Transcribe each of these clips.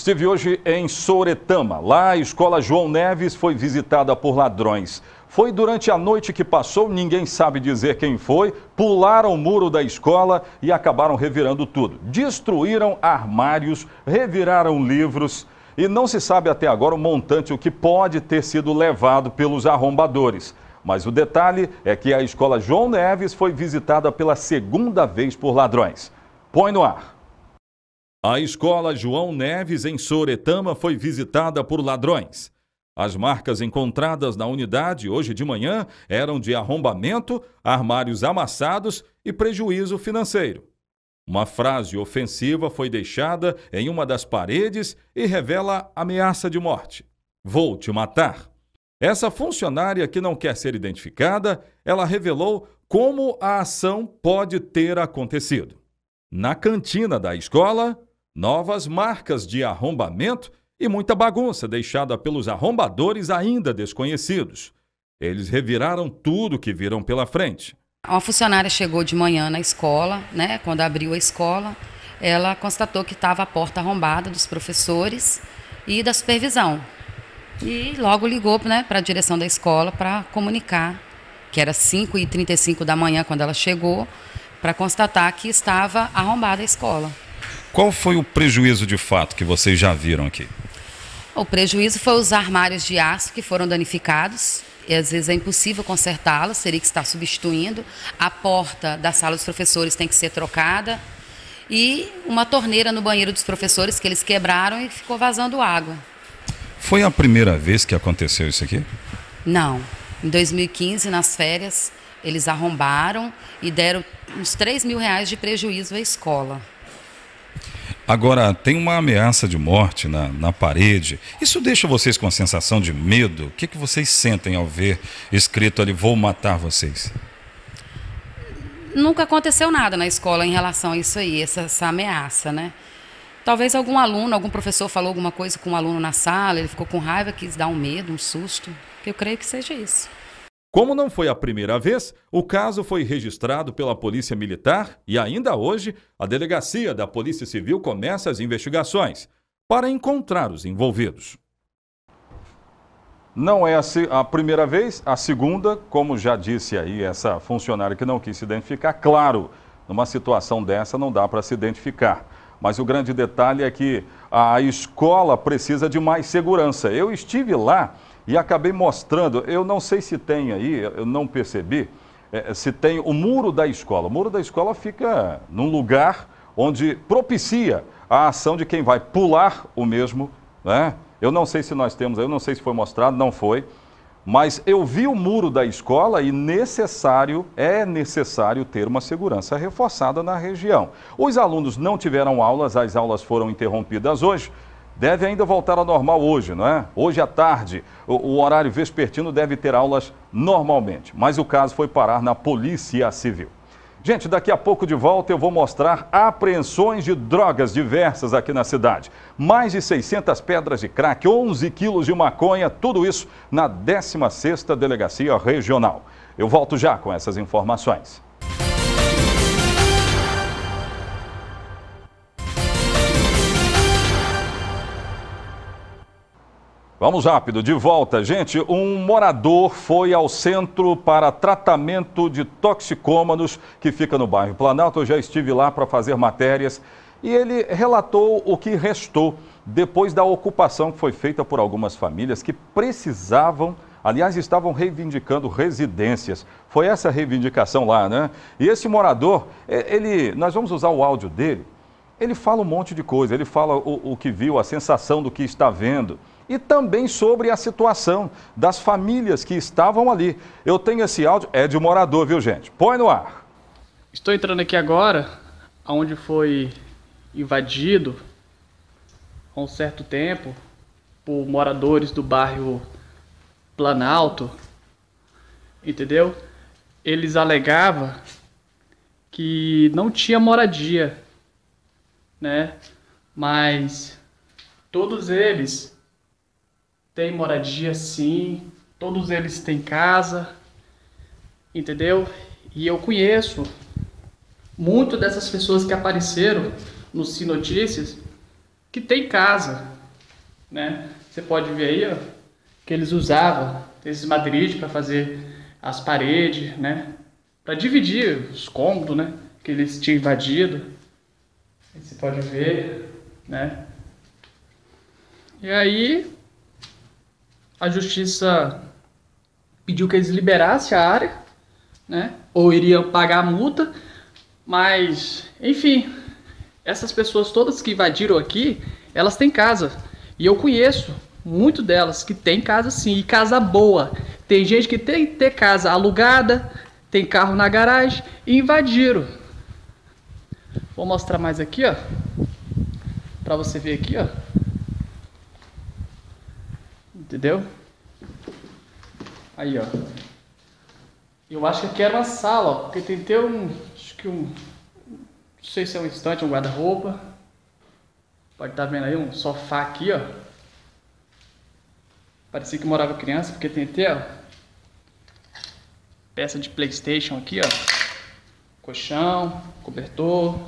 Estive hoje em Soretama. Lá a escola João Neves foi visitada por ladrões. Foi durante a noite que passou, ninguém sabe dizer quem foi, pularam o muro da escola e acabaram revirando tudo. Destruíram armários, reviraram livros e não se sabe até agora o montante, o que pode ter sido levado pelos arrombadores. Mas o detalhe é que a escola João Neves foi visitada pela segunda vez por ladrões. Põe no ar. A escola João Neves, em Soretama, foi visitada por ladrões. As marcas encontradas na unidade hoje de manhã eram de arrombamento, armários amassados e prejuízo financeiro. Uma frase ofensiva foi deixada em uma das paredes e revela ameaça de morte. Vou te matar. Essa funcionária que não quer ser identificada, ela revelou como a ação pode ter acontecido. Na cantina da escola, novas marcas de arrombamento e muita bagunça deixada pelos arrombadores ainda desconhecidos. Eles reviraram tudo que viram pela frente. Uma funcionária chegou de manhã na escola, né? Quando abriu a escola, ela constatou que estava a porta arrombada dos professores e da supervisão. E logo ligou né, para a direção da escola para comunicar, que era 5h35 da manhã quando ela chegou, para constatar que estava arrombada a escola. Qual foi o prejuízo de fato que vocês já viram aqui? O prejuízo foi os armários de aço que foram danificados. E às vezes é impossível consertá-los, teria que estar substituindo. A porta da sala dos professores tem que ser trocada. E uma torneira no banheiro dos professores que eles quebraram e ficou vazando água. Foi a primeira vez que aconteceu isso aqui? Não. Em 2015, nas férias, eles arrombaram e deram uns 3 mil reais de prejuízo à escola. Agora, tem uma ameaça de morte na, na parede. Isso deixa vocês com a sensação de medo? O que, que vocês sentem ao ver escrito ali: Vou matar vocês? Nunca aconteceu nada na escola em relação a isso aí, essa, essa ameaça, né? Talvez algum aluno, algum professor falou alguma coisa com um aluno na sala, ele ficou com raiva, quis dar um medo, um susto. Eu creio que seja isso. Como não foi a primeira vez, o caso foi registrado pela Polícia Militar e ainda hoje a delegacia da Polícia Civil começa as investigações para encontrar os envolvidos. Não é a primeira vez, a segunda, como já disse aí essa funcionária que não quis se identificar, claro, numa situação dessa não dá para se identificar. Mas o grande detalhe é que a escola precisa de mais segurança. Eu estive lá e acabei mostrando, eu não sei se tem aí, eu não percebi, é, se tem o muro da escola. O muro da escola fica num lugar onde propicia a ação de quem vai pular o mesmo. Né? Eu não sei se nós temos, eu não sei se foi mostrado, não foi. Mas eu vi o muro da escola e necessário, é necessário ter uma segurança reforçada na região. Os alunos não tiveram aulas, as aulas foram interrompidas hoje deve ainda voltar ao normal hoje, não é? Hoje à tarde, o, o, horário vespertino deve ter aulas normalmente, mas o caso foi parar na Polícia Civil. Gente, daqui a pouco de volta eu vou mostrar apreensões de drogas diversas aqui na cidade. Mais de 600 pedras de crack, 11 quilos de maconha, tudo isso na 16ª Delegacia Regional. Eu volto já com essas informações. Vamos rápido, de volta. Gente, um morador foi ao centro para tratamento de toxicômanos que fica no bairro Planalto. Eu já estive lá para fazer matérias e ele relatou o que restou depois da ocupação que foi feita por algumas famílias que precisavam, aliás, estavam reivindicando residências. Foi essa reivindicação lá, né? E esse morador, é, ele, nós vamos usar o áudio dele. Ele fala um monte de coisa, ele fala o, o que viu, a sensação do que está vendo e também sobre a situação das famílias que estavam ali. Eu tenho esse áudio, é de morador, viu gente? Põe no ar. Estou entrando aqui agora, onde foi invadido há um certo tempo por moradores do bairro Planalto, entendeu? Eles alegavam que não tinha moradia, né? Mas todos eles tem moradia sim, todos eles têm casa, entendeu? E eu conheço muito dessas pessoas que apareceram no Si Notícias que tem casa, né? Você pode ver aí, ó, que eles usavam esses madeiros para fazer as paredes, né? Para dividir os cômodos, né? Que eles tinham invadido. Você pode ver, né? E aí a justiça pediu que eles liberassem a área, né? Ou iriam pagar a multa, mas enfim, essas pessoas todas que invadiram aqui, elas têm casa. E eu conheço muito delas que tem casa sim, e casa boa. Tem gente que tem ter casa alugada, tem carro na garagem e invadiram. Vou mostrar mais aqui, ó. Pra você ver aqui, ó. Entendeu? Aí, ó. Eu acho que aqui era uma sala, ó, porque tem até um, acho que um, não sei se é um estante, um guarda-roupa. Pode estar tá vendo aí um sofá aqui, ó. Parecia que morava criança, porque tem até, ó, peça de Playstation aqui, ó. Colchão, cobertor.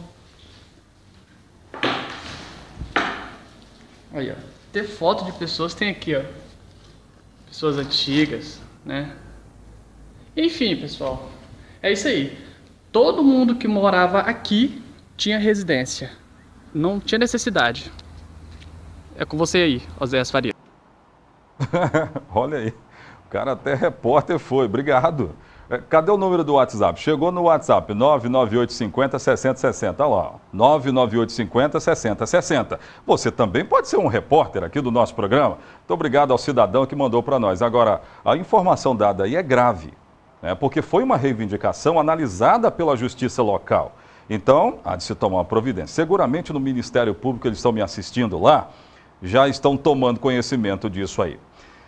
Aí, ó. Ter foto de pessoas tem aqui, ó pessoas antigas, né? Enfim, pessoal, é isso aí. Todo mundo que morava aqui tinha residência. Não tinha necessidade. É com você aí, Oséias Faria. Olha aí, o cara até repórter foi. Obrigado. É, cadê o número do WhatsApp? Chegou no WhatsApp, 99850 6060. Olha lá, 99850 6060. Você também pode ser um repórter aqui do nosso programa. Muito obrigado ao cidadão que mandou para nós. Agora, a informação dada aí é grave, né? porque foi uma reivindicação analisada pela justiça local. Então, há de se tomar uma providência. Seguramente no Ministério Público, eles estão me assistindo lá, já estão tomando conhecimento disso aí.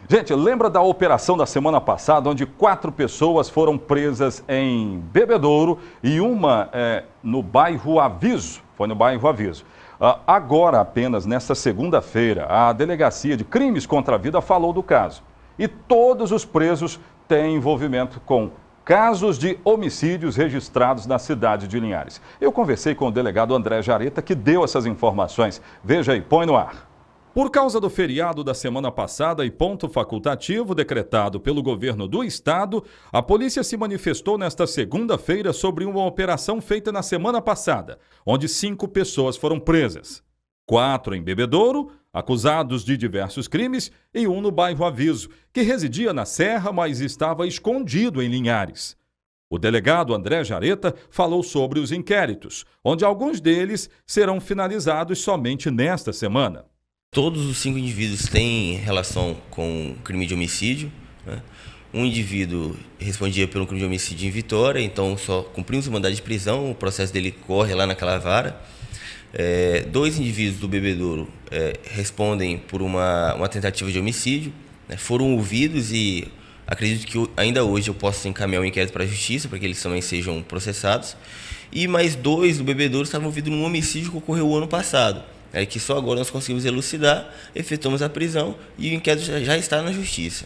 Gente, lembra da operação da semana passada, onde quatro pessoas foram presas em Bebedouro e uma é, no bairro Aviso? Foi no bairro Aviso. Uh, agora, apenas nesta segunda-feira, a Delegacia de Crimes contra a Vida falou do caso. E todos os presos têm envolvimento com casos de homicídios registrados na cidade de Linhares. Eu conversei com o delegado André Jareta, que deu essas informações. Veja aí, põe no ar. Por causa do feriado da semana passada e ponto facultativo decretado pelo governo do estado, a polícia se manifestou nesta segunda-feira sobre uma operação feita na semana passada, onde cinco pessoas foram presas. Quatro em Bebedouro, acusados de diversos crimes, e um no bairro Aviso, que residia na Serra, mas estava escondido em Linhares. O delegado André Jareta falou sobre os inquéritos, onde alguns deles serão finalizados somente nesta semana. Todos os cinco indivíduos têm relação com crime de homicídio. Né? Um indivíduo respondia pelo crime de homicídio em Vitória, então só cumprimos o mandado de prisão, o processo dele corre lá naquela vara. É, dois indivíduos do Bebedouro é, respondem por uma, uma tentativa de homicídio, né? foram ouvidos e acredito que ainda hoje eu posso encaminhar o um inquérito para a justiça para que eles também sejam processados. E mais dois do Bebedouro estavam ouvidos num homicídio que ocorreu o ano passado é que só agora nós conseguimos elucidar, efetuamos a prisão e o inquérito já está na justiça.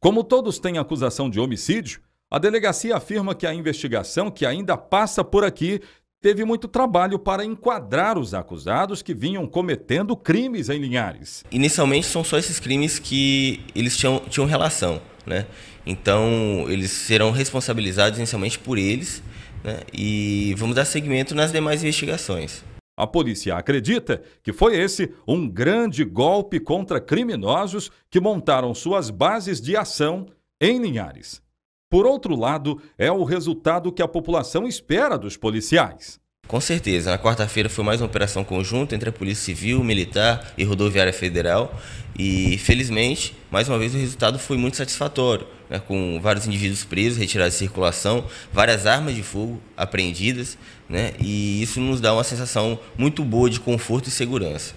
Como todos têm acusação de homicídio, a delegacia afirma que a investigação que ainda passa por aqui teve muito trabalho para enquadrar os acusados que vinham cometendo crimes em Linhares. Inicialmente são só esses crimes que eles tinham, tinham relação, né? Então eles serão responsabilizados inicialmente por eles, né? E vamos dar seguimento nas demais investigações. A polícia acredita que foi esse um grande golpe contra criminosos que montaram suas bases de ação em Linhares. Por outro lado, é o resultado que a população espera dos policiais. Com certeza. Na quarta-feira foi mais uma operação conjunta entre a Polícia Civil, Militar e Rodoviária Federal. E, felizmente, mais uma vez o resultado foi muito satisfatório, né? com vários indivíduos presos, retirados de circulação, várias armas de fogo apreendidas, né? e isso nos dá uma sensação muito boa de conforto e segurança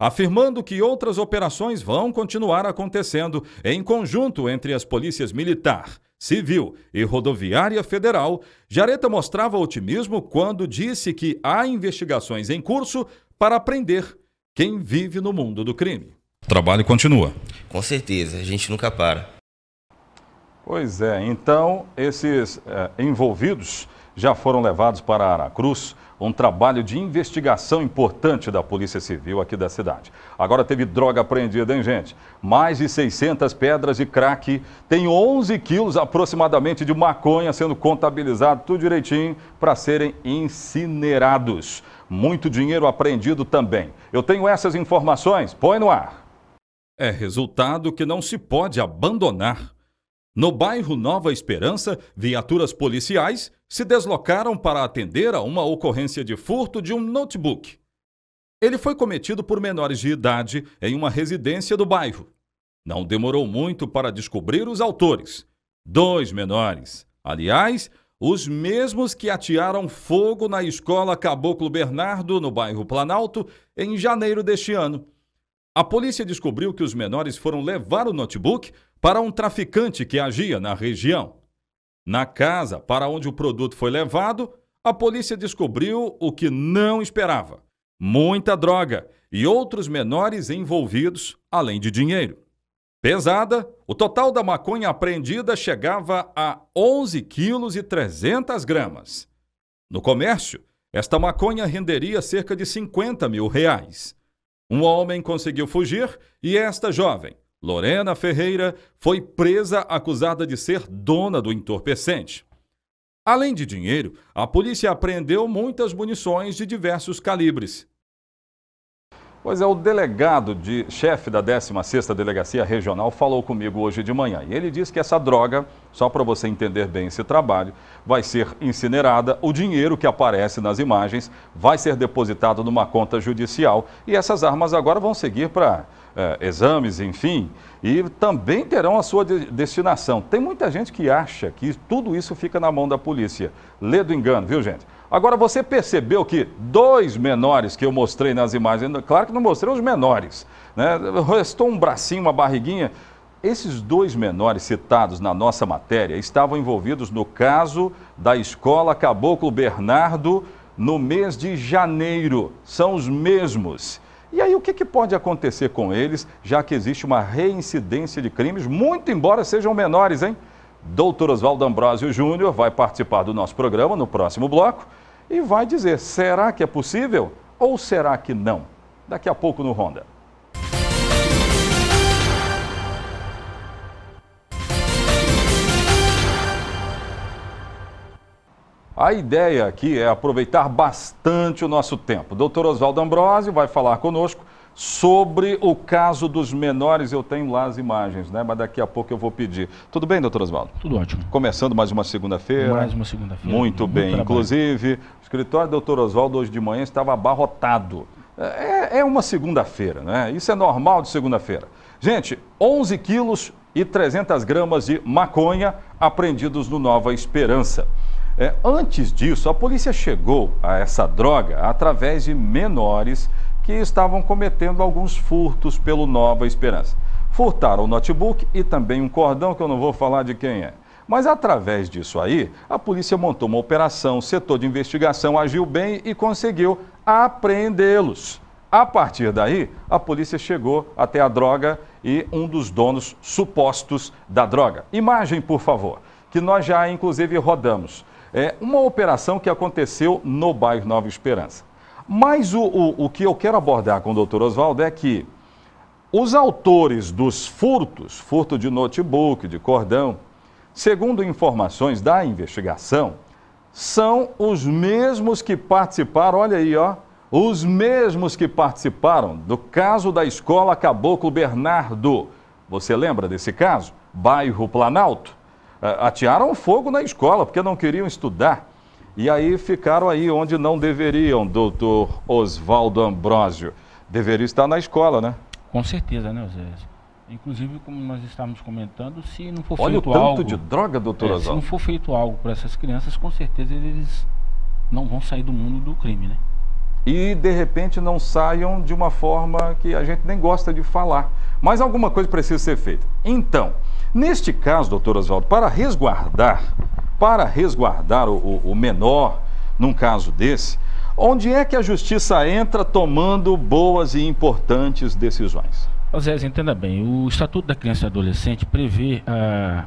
afirmando que outras operações vão continuar acontecendo em conjunto entre as polícias militar, civil e rodoviária federal, Jareta mostrava otimismo quando disse que há investigações em curso para prender quem vive no mundo do crime. O trabalho continua. Com certeza, a gente nunca para. Pois é, então esses é, envolvidos já foram levados para Aracruz, um trabalho de investigação importante da Polícia Civil aqui da cidade. Agora teve droga apreendida, hein, gente? Mais de 600 pedras de crack, tem 11 quilos aproximadamente de maconha sendo contabilizado, tudo direitinho, para serem incinerados. Muito dinheiro apreendido também. Eu tenho essas informações, põe no ar. É resultado que não se pode abandonar. No bairro Nova Esperança, viaturas policiais se deslocaram para atender a uma ocorrência de furto de um notebook. Ele foi cometido por menores de idade em uma residência do bairro. Não demorou muito para descobrir os autores. Dois menores. Aliás, os mesmos que atearam fogo na escola Caboclo Bernardo, no bairro Planalto, em janeiro deste ano. A polícia descobriu que os menores foram levar o notebook para um traficante que agia na região. Na casa para onde o produto foi levado, a polícia descobriu o que não esperava: muita droga e outros menores envolvidos, além de dinheiro. Pesada, o total da maconha apreendida chegava a 11 quilos e 300 gramas. No comércio, esta maconha renderia cerca de 50 mil reais. Um homem conseguiu fugir e esta jovem, Lorena Ferreira foi presa acusada de ser dona do entorpecente. Além de dinheiro, a polícia apreendeu muitas munições de diversos calibres. Pois é, o delegado de chefe da 16ª Delegacia Regional falou comigo hoje de manhã. E ele disse que essa droga, só para você entender bem esse trabalho, vai ser incinerada, o dinheiro que aparece nas imagens vai ser depositado numa conta judicial e essas armas agora vão seguir para é, exames, enfim, e também terão a sua de destinação. Tem muita gente que acha que tudo isso fica na mão da polícia. Lê do engano, viu gente? Agora, você percebeu que dois menores que eu mostrei nas imagens, claro que não mostrei os menores, né? restou um bracinho, uma barriguinha. Esses dois menores citados na nossa matéria estavam envolvidos no caso da escola Caboclo Bernardo no mês de janeiro. São os mesmos. E aí, o que, que, pode acontecer com eles, já que existe uma reincidência de crimes, muito embora sejam menores, hein? Doutor Oswaldo Ambrosio Júnior vai participar do nosso programa no próximo bloco e vai dizer: será que é possível ou será que não? Daqui a pouco no Ronda. A ideia aqui é aproveitar bastante o nosso tempo. Doutor Oswaldo Ambrosio vai falar conosco sobre o caso dos menores. Eu tenho lá as imagens, né? Mas daqui a pouco eu vou pedir. Tudo bem, doutor Oswaldo? Tudo ótimo. Começando mais uma segunda-feira. Mais uma segunda-feira. Muito, Muito bem. Trabalho. Inclusive, o escritório do doutor Oswaldo hoje de manhã estava abarrotado. É, é uma segunda-feira, né? Isso é normal de segunda-feira. Gente, 11 quilos e 300 gramas de maconha apreendidos no Nova Esperança. É, antes disso, a polícia chegou a essa droga através de menores que estavam cometendo alguns furtos pelo Nova Esperança. Furtaram o notebook e também um cordão, que eu não vou falar de quem é. Mas através disso aí, a polícia montou uma operação, o setor de investigação agiu bem e conseguiu apreendê-los. A partir daí, a polícia chegou até a droga e um dos donos supostos da droga. Imagem, por favor, que nós já inclusive rodamos. É uma operação que aconteceu no bairro Nova Esperança. Mas o, o, o que eu quero abordar com o doutor Oswaldo é que os autores dos furtos, furto de notebook, de cordão, segundo informações da investigação, são os mesmos que participaram, olha aí, ó, os mesmos que participaram do caso da escola Caboclo Bernardo. Você lembra desse caso? Bairro Planalto? É, atearam fogo na escola porque não queriam estudar. E aí ficaram aí onde não deveriam, doutor Oswaldo Ambrósio. Deveria estar na escola, né? Com certeza, né, José? Inclusive, como nós estávamos comentando, se não for Olha feito o tanto algo... de droga, doutor é, Oswaldo. Se não for feito algo para essas crianças, com certeza eles não vão sair do mundo do crime, né? E, de repente, não saiam de uma forma que a gente nem gosta de falar. Mas alguma coisa precisa ser feita. Então... Neste caso, doutor Oswaldo, para resguardar, para resguardar o, o, menor num caso desse, onde é que a justiça entra tomando boas e importantes decisões? Zé, entenda bem, o Estatuto da Criança e Adolescente prevê a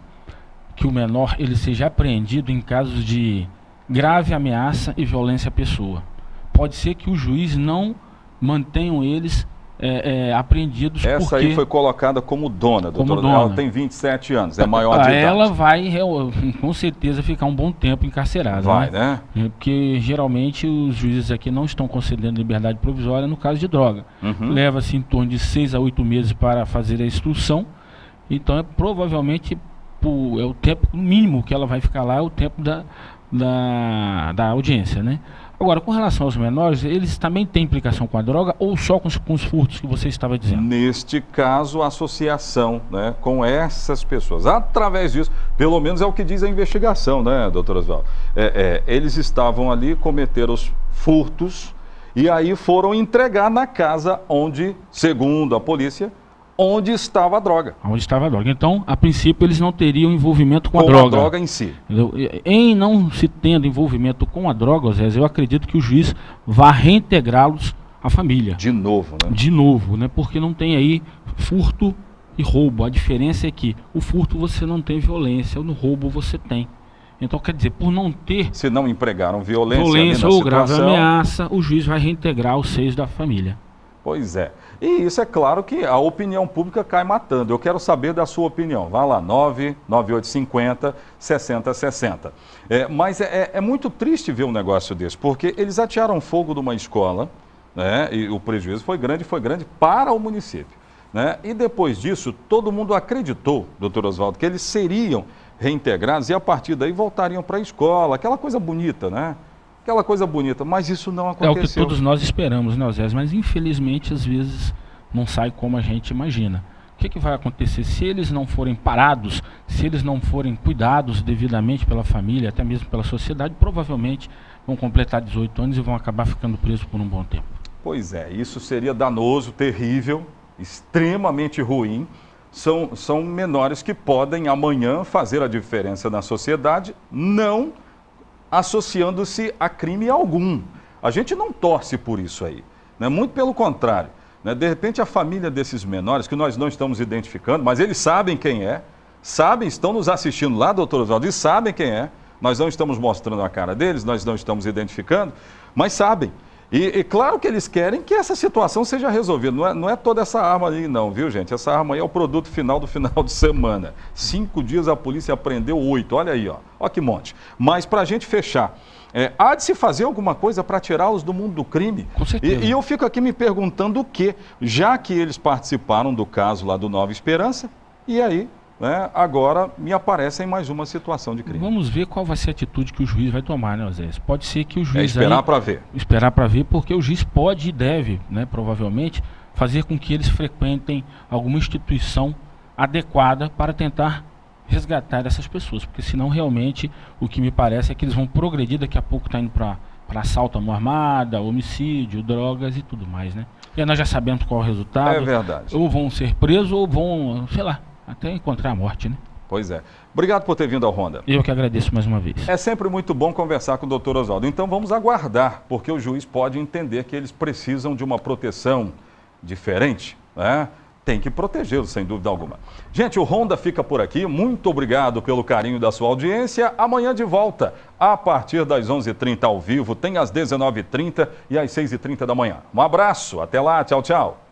que o menor ele seja apreendido em casos de grave ameaça e violência à pessoa. Pode ser que o juiz não mantenham eles é, é, apreendidos Essa porque... aí foi colocada como dona, Como doutora. dona. Ela tem 27 anos, é maior de Ah, idade. ela vai com certeza ficar um bom tempo encarcerada. Vai, né? né? É, Porque geralmente os juízes aqui não estão concedendo liberdade provisória no caso de droga. Uhum. Leva-se em torno de seis a oito meses para fazer a instrução. Então é provavelmente é o tempo mínimo que ela vai ficar lá, é o tempo da, da, da audiência, né? Agora, com relação aos menores, eles também têm implicação com a droga ou só com os, com os furtos que você estava dizendo? Neste caso, a associação né, com essas pessoas. Através disso, pelo menos é o que diz a investigação, né, doutor Oswaldo? É, é, eles estavam ali, cometeram os furtos e aí foram entregar na casa onde, segundo a polícia, onde estava a droga. Onde estava a droga. Então, a princípio, eles não teriam envolvimento com, com a droga. a droga em si. Em não se tendo envolvimento com a droga, Zé, eu acredito que o juiz vá reintegrá-los à família. De novo, né? De novo, né? Porque não tem aí furto e roubo. A diferença é que o furto você não tem violência, no roubo você tem. Então, quer dizer, por não ter Se não empregaram violência, violência ou grave situação, ameaça, o juiz vai reintegrar os seis da família. Pois é. E isso é claro que a opinião pública cai matando. Eu quero saber da sua opinião. Vá lá, 99850 6060. É, mas é, é muito triste ver um negócio desse, porque eles atearam fogo de uma escola, né? E o prejuízo foi grande, foi grande para o município. Né? E depois disso, todo mundo acreditou, doutor Oswaldo, que eles seriam reintegrados e a partir daí voltariam para a escola, aquela coisa bonita, né? Aquela coisa bonita, mas isso não É aconteceu. o que todos nós esperamos, né, Osés? Mas infelizmente, às vezes, não sai como a gente imagina. O que, que vai acontecer se eles não forem parados, se eles não forem cuidados devidamente pela família, até mesmo pela sociedade, provavelmente vão completar 18 anos e vão acabar ficando presos por um bom tempo. Pois é, isso seria danoso, terrível, extremamente ruim. São, são menores que podem amanhã fazer a diferença na sociedade, não associando-se a crime algum. A gente não torce por isso aí, né? muito pelo contrário. Né? De repente, a família desses menores, que nós não estamos identificando, mas eles sabem quem é, sabem, estão nos assistindo lá, doutor Oswaldo, e sabem quem é. Nós não estamos mostrando a cara deles, nós não estamos identificando, mas sabem. E, e claro que eles querem que essa situação seja resolvida. Não é, não é toda essa arma aí, não, viu, gente? Essa arma aí é o produto final do final de semana. Cinco dias a polícia apreendeu oito. Olha aí, ó. Olha que monte. Mas para a gente fechar, é, há de se fazer alguma coisa para tirá-los do mundo do crime? Com certeza. E, e eu fico aqui me perguntando o quê? Já que eles participaram do caso lá do Nova Esperança, e aí, né, agora me aparecem mais uma situação de crime. Vamos ver qual vai ser a atitude que o juiz vai tomar, né, Osés? Pode ser que o É juiz esperar aí- para ver. esperar para ver, porque o juiz pode e deve, né, provavelmente, fazer com que eles frequentem alguma instituição adequada para tentar resgatar essas pessoas, porque senão realmente o que me parece é que eles vão progredir, daqui a pouco tá indo para assalto à mão armada, homicídio, drogas e tudo mais, né? E nós já sabemos qual é o resultado. É verdade. Ou vão ser presos ou vão, sei lá, até encontrar a morte, né? Pois é. Obrigado por ter vindo ao Ronda. Eu que agradeço mais uma vez. É sempre muito bom conversar com o doutor Oswaldo. Então vamos aguardar, porque o juiz pode entender que eles precisam de uma proteção diferente, né? Tem que protegê-los, sem dúvida alguma. Gente, o Ronda fica por aqui. Muito obrigado pelo carinho da sua audiência. Amanhã de volta, a partir das 11h30 ao vivo, tem às 19h30 e às 6h30 da manhã. Um abraço, até lá, tchau, tchau.